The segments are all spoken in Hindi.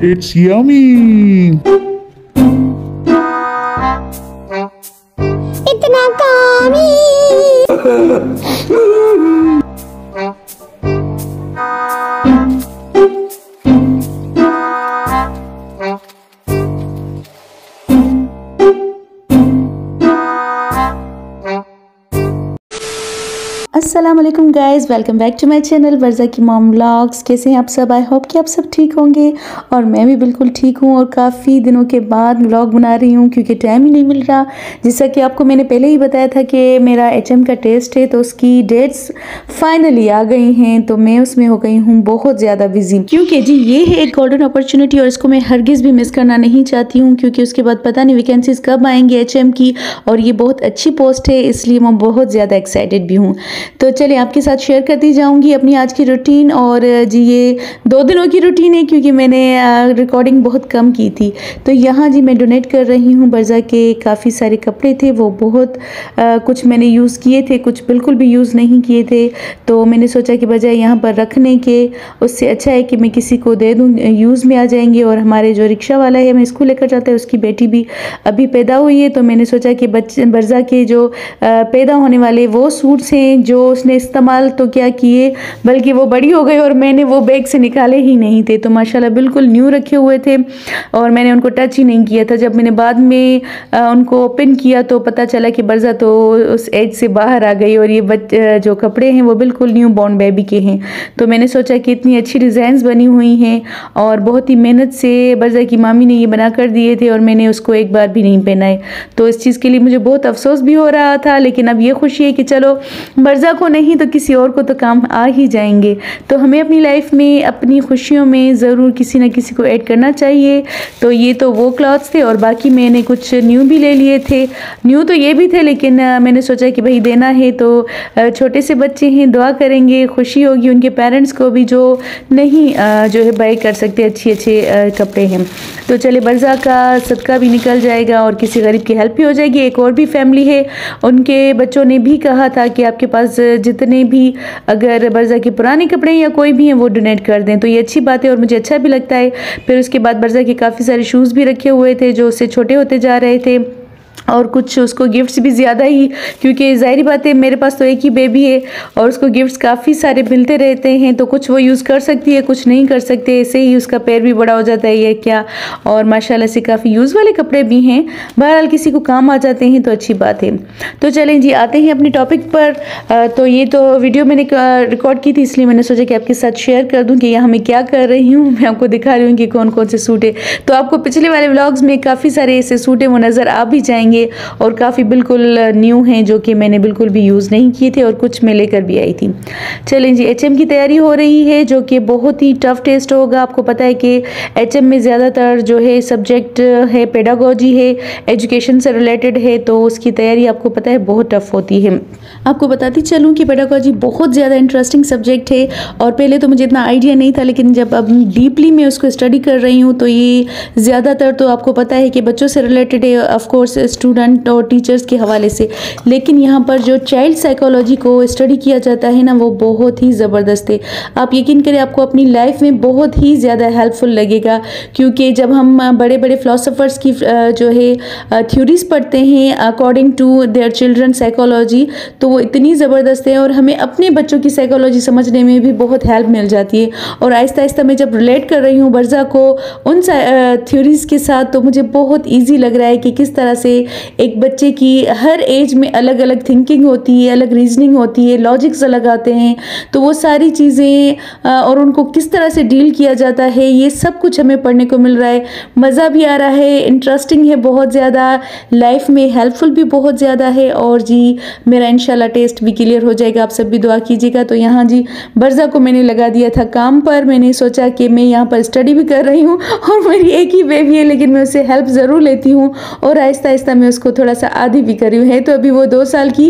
It's yummy! इतना कामी Aslam guys welcome back to my channel versa की मॉम व्लॉग्स कैसे हैं आप सब? आई होप कि आप सब ठीक होंगे। और मैं भी बिल्कुल ठीक हूँ और काफ़ी दिनों के बाद व्लॉग बना रही हूँ क्योंकि टाइम ही नहीं मिल रहा। जैसा कि आपको मैंने पहले ही बताया था कि मेरा एच का टेस्ट है तो उसकी डेट्स फाइनली आ गई हैं तो मैं उसमें हो गई हूँ बहुत ज़्यादा बिज़ी क्योंकि जी, ये है एक गोल्डन अपॉर्चुनिटी और इसको मैं हरगिज़ भी मिस करना नहीं चाहती हूँ, क्योंकि उसके बाद पता नहीं वैकेंसीज कब आएँगी एच की। और ये बहुत अच्छी पोस्ट है, इसलिए मैं बहुत ज़्यादा एक्साइटेड भी हूँ। तो चलिए आपके साथ शेयर करती जाऊँगी अपनी आज की रूटीन और जी ये दो दिनों की रूटीन है क्योंकि मैंने रिकॉर्डिंग बहुत कम की थी। तो यहाँ जी मैं डोनेट कर रही हूँ। बर्ज़ा के काफ़ी सारे कपड़े थे वो बहुत आ, कुछ मैंने यूज़ किए थे कुछ बिल्कुल भी यूज़ नहीं किए थे। तो मैंने सोचा कि बजाय यहाँ पर रखने के उससे अच्छा है कि मैं किसी को दे दूँ यूज़ में आ जाएँगे और हमारे जो रिक्शा वाला है मैं स्कूल लेकर जाता है उसकी बेटी भी अभी पैदा हुई है। तो मैंने सोचा कि बच्चे बर्ज़ा के जो पैदा होने वाले वो सूट्स हैं जो उसने इस्तेमाल तो क्या किए, बल्कि वो बड़ी हो गई और मैंने वो बैग से निकाले ही नहीं थे। तो माशाल्लाह बिल्कुल न्यू रखे हुए थे और मैंने उनको टच ही नहीं किया था। जब मैंने बाद में उनको ओपन किया तो पता चला कि बर्ज़ा तो उस एज से बाहर आ गई और ये बच्चे जो कपड़े हैं वो बिल्कुल न्यू बॉर्न बेबी के हैं। तो मैंने सोचा कि इतनी अच्छी डिज़ाइंस बनी हुई हैं और बहुत ही मेहनत से बर्ज़ा की मामी ने ये बना कर दिए थे और मैंने उसको एक बार भी नहीं पहनाए। तो इस चीज़ के लिए मुझे बहुत अफसोस भी हो रहा था, लेकिन अब ये खुशी है कि चलो, बर्ज़ा को नहीं तो किसी और को तो काम आ ही जाएँगे। तो हमें अपनी लाइफ में, अपनी खुशियों में ज़रूर किसी न किसी को ऐड करना चाहिए। तो ये तो वो क्लॉथ्स थे और बाकी मैंने कुछ न्यू भी ले लिए थे। न्यू तो ये भी थे, लेकिन मैंने सोचा कि भाई देना है तो छोटे से बच्चे हैं, दुआ करेंगे, खुशी होगी उनके पेरेंट्स को भी जो नहीं जो है बाई कर सकते अच्छे अच्छे कपड़े हैं। तो चले बर्ज़ा का सदका भी निकल जाएगा और किसी गरीब की हेल्प भी हो जाएगी। एक और भी फैमिली है, उनके बच्चों ने भी कहा था कि आपके पास जितने भी अगर बर्ज़ा के पुराने कपड़े हैं या कोई भी हैं, वो डोनेट कर दें। तो ये अच्छी बात है और मुझे अच्छा भी लगता है। फिर उसके बाद बर्ज़ा के काफ़ी सारे शूज़ भी रखे हुए थे, जो उससे छोटे होते जा रहे थे। और कुछ उसको गिफ्ट्स भी ज़्यादा ही, क्योंकि ज़ाहिर बात है, मेरे पास तो एक ही बेबी है और उसको गिफ्ट्स काफ़ी सारे मिलते रहते हैं तो कुछ वो यूज़ कर सकती है, कुछ नहीं कर सकते, ऐसे ही उसका पैर भी बड़ा हो जाता है या क्या। और माशाल्लाह से काफ़ी यूज़ वाले कपड़े भी हैं। बहरहाल किसी को काम आ जाते हैं तो अच्छी बात है। तो चलें जी, आते हैं अपने टॉपिक पर। तो ये तो वीडियो मैंने रिकॉर्ड की थी, इसलिए मैंने सोचा कि आपके साथ शेयर कर दूँ कि यहाँ मैं क्या कर रही हूँ, मैं आपको दिखा रही हूँ कि कौन कौन से सूट है। तो आपको पिछले वाले ब्लॉग्स में काफ़ी सारे ऐसे सूट हैं, वो नज़र आ भी जाएँगे। जाएँगे और काफ़ी बिल्कुल न्यू हैं जो कि मैंने बिल्कुल भी यूज़ नहीं किए थे और कुछ मैं लेकर भी आई थी। चलें जी एच की तैयारी हो रही है जो कि बहुत ही टफ टेस्ट होगा। आपको पता है कि एचएम में ज़्यादातर जो है सब्जेक्ट है पेडागोजी है एजुकेशन से रिलेटेड है तो उसकी तैयारी आपको पता है बहुत टफ होती है। आपको बताती चलूँ कि पेडागोजी बहुत ज़्यादा इंटरेस्टिंग सब्जेक्ट है और पहले तो मुझे इतना आइडिया नहीं था, लेकिन जब अब डीपली मैं उसको स्टडी कर रही हूँ तो ये ज़्यादातर तो आपको पता है कि बच्चों से रिलेटेड है ऑफकोर्स स्टूडेंट और टीचर्स के हवाले से। लेकिन यहाँ पर जो चाइल्ड साइकोलॉजी को स्टडी किया जाता है ना, वो बहुत ही ज़बरदस्त है। आप यकीन करें, आपको अपनी लाइफ में बहुत ही ज़्यादा हेल्पफुल लगेगा, क्योंकि जब हम बड़े बड़े फ़िलासफ़र्स की जो है थ्योरीज पढ़ते हैं according to their children psychology तो वो इतनी ज़बरदस्त है और हमें अपने बच्चों की साइकोलॉजी समझने में भी बहुत हेल्प मिल जाती है। और आहिस्ता आहिस्ता मैं जब रिलेट कर रही हूँ बर्ज़ा को, उन थ्योरीज़ के साथ तो मुझे बहुत ईजी लग रहा है कि किस तरह से एक बच्चे की हर एज में अलग अलग थिंकिंग होती है, अलग रीजनिंग होती है लॉजिक्स अलग आते हैं। तो वो सारी चीज़ें और उनको किस तरह से डील किया जाता है, ये सब कुछ हमें पढ़ने को मिल रहा है। मज़ा भी आ रहा है इंटरेस्टिंग है बहुत ज़्यादा लाइफ में हेल्पफुल भी बहुत ज़्यादा है। और जी, मेरा इनशाला टेस्ट भी क्लियर हो जाएगा, आप सब भी दुआ कीजिएगा। तो यहाँ जी, बर्ज़ा को मैंने लगा दिया था काम पर, मैंने सोचा कि मैं यहाँ पर स्टडी भी कर रही हूँ, और मेरी एक ही बेबी है, लेकिन मैं उसे हेल्प ज़रूर लेती हूँ। और आहिस्ता आहिस्ता आहिस्ता मैं उसको थोड़ा सा आधी भी करी है तो अभी वो दो साल की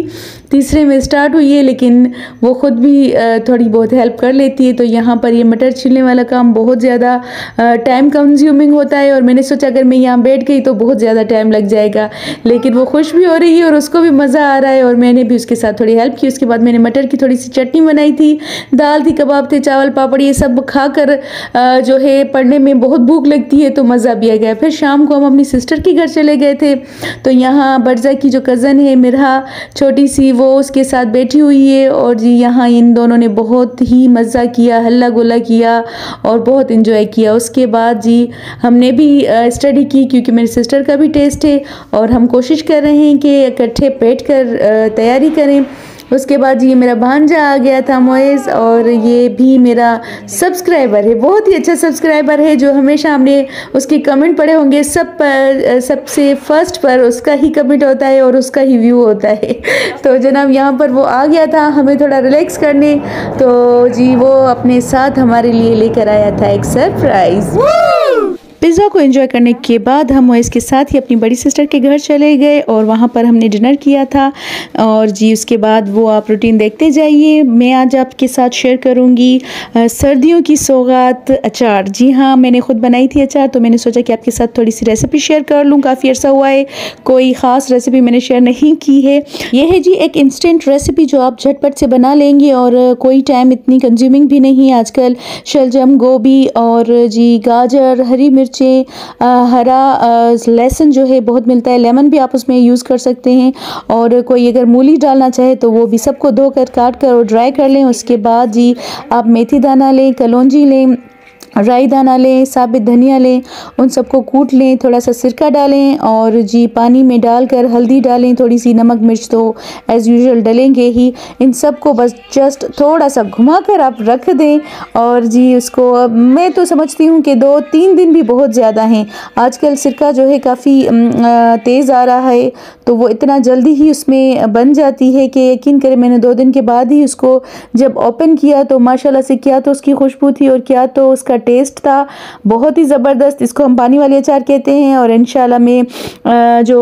तीसरे में स्टार्ट हुई है, लेकिन वो ख़ुद भी थोड़ी बहुत हेल्प कर लेती है। तो यहाँ पर ये मटर छिलने वाला काम बहुत ज़्यादा टाइम कंज्यूमिंग होता है और मैंने सोचा, अगर मैं यहाँ बैठ गई तो बहुत ज़्यादा टाइम लग जाएगा। लेकिन वो खुश भी हो रही है और उसको भी मज़ा आ रहा है और मैंने भी उसके साथ थोड़ी हेल्प की। उसके बाद मैंने मटर की थोड़ी सी चटनी बनाई थी। दाल थी, कबाब थे, चावल, पापड़, ये सब खाकर जो है पढ़ने में बहुत भूख लगती है तो मज़ा भी आ गया। फिर शाम को हम अपनी सिस्टर के घर चले गए थे। तो यहाँ बर्जा की जो कज़न है, मिरहा, छोटी सी वो उसके साथ बैठी हुई है और जी यहाँ इन दोनों ने बहुत ही मज़ा किया हल्ला गुल्ला किया और बहुत इन्जॉय किया। उसके बाद जी हमने भी स्टडी की क्योंकि मेरी सिस्टर का भी टेस्ट है और हम कोशिश कर रहे हैं कि इकट्ठे बैठ कर तैयारी करें। उसके बाद ये मेरा भांजा आ गया था मोइस और ये भी मेरा सब्सक्राइबर है। बहुत ही अच्छा सब्सक्राइबर है जो हमेशा हमने उसके कमेंट पढ़े होंगे। सब पर, सबसे फ़र्स्ट पर उसका ही कमेंट होता है और उसका ही व्यू होता है। तो जनाब, यहाँ पर वो आ गया था हमें थोड़ा रिलैक्स करने। तो जी, वो अपने साथ हमारे लिए लेकर आया था एक सरप्राइज़ पिज़्ज़ा को एंजॉय करने के बाद हम इसके साथ ही अपनी बड़ी सिस्टर के घर चले गए और वहाँ पर हमने डिनर किया था। और जी, उसके बाद वो आप रूटीन देखते जाइए। मैं आज आपके साथ शेयर करूँगी सर्दियों की सौगात, अचार। जी हाँ मैंने ख़ुद बनाई थी अचार तो मैंने सोचा कि आपके साथ थोड़ी सी रेसिपी शेयर कर लूँ। काफ़ी अर्सा हुआ है, कोई ख़ास रेसिपी मैंने शेयर नहीं की है। यह है जी एक इंस्टेंट रेसिपी जो आप झटपट से बना लेंगे और कोई टाइम इतनी कंज्यूमिंग भी नहीं आजकल शलजम, गोभी और जी गाजर, हरी मिर्च मिर्चें हरा लहसुन जो है, बहुत मिलता है। लेमन भी आप उसमें यूज़ कर सकते हैं। और कोई अगर मूली डालना चाहे तो वो भी सबको धोकर काट कर और ड्राई कर लें। उसके बाद जी आप मेथी दाना लें, कलौजी लें राई दाना लें, साबित धनिया लें, उन सबको कूट लें, थोड़ा सा सिरका डालें और जी पानी में डालकर हल्दी डालें थोड़ी सी नमक मिर्च तो एज़ यूजुअल डलेंगे ही। इन सबको बस जस्ट थोड़ा सा घुमा कर आप रख दें और जी उसको मैं तो समझती हूँ कि दो तीन दिन भी बहुत ज़्यादा हैं। आजकल सिरका जो है काफ़ी तेज़ आ रहा है तो वो इतना जल्दी ही उसमें बन जाती है कि यकीन करें मैंने दो दिन के बाद ही उसको जब ओपन किया तो माशाल्लाह से क्या तो उसकी खुशबू थी और क्या तो उसका टेस्ट था, बहुत ही ज़बरदस्त। इसको हम पानी वाले अचार कहते हैं और इन मैं जो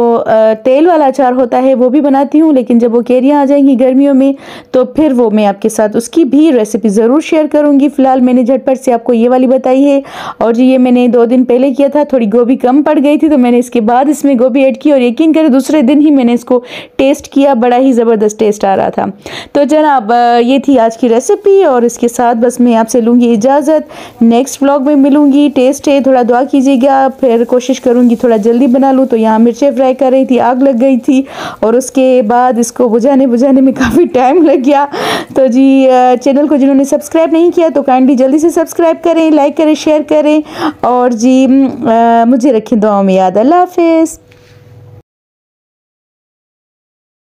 तेल वाला अचार होता है वो भी बनाती हूँ, लेकिन जब वो कैरियाँ आ जाएँगी गर्मियों में तो फिर वो मैं आपके साथ उसकी भी रेसिपी ज़रूर शेयर करूँगी। फ़िलहाल मैंने झटपट से आपको ये वाली बताई है और जी, ये मैंने दो दिन पहले किया था, थोड़ी गोभी कम पड़ गई थी तो मैंने इसके बाद इसमें गोभी ऐड की और यकीन करें, दूसरे दिन ही मैंने इसको टेस्ट किया, बड़ा ही ज़बरदस्त टेस्ट आ रहा था। तो जनाब ये थी आज की रेसिपी और इसके साथ बस मैं आपसे लूँगी इजाज़त। नेक्स्ट नेक्स्ट व्लॉग में मिलूँगी। टेस्ट है, थोड़ा दुआ कीजिएगा, फिर कोशिश करूँगी थोड़ा जल्दी बना लूँ। तो यहाँ मिर्चें फ्राई कर रही थी, आग लग गई थी, और उसके बाद इसको बुझाने बुझाने में काफ़ी टाइम लग गया। तो जी चैनल को जिन्होंने सब्सक्राइब नहीं किया तो काइंडली जल्दी से सब्सक्राइब करें लाइक करें शेयर करें। और जी मुझे रखें दुआ में याद। अल्लाह हाफिज़।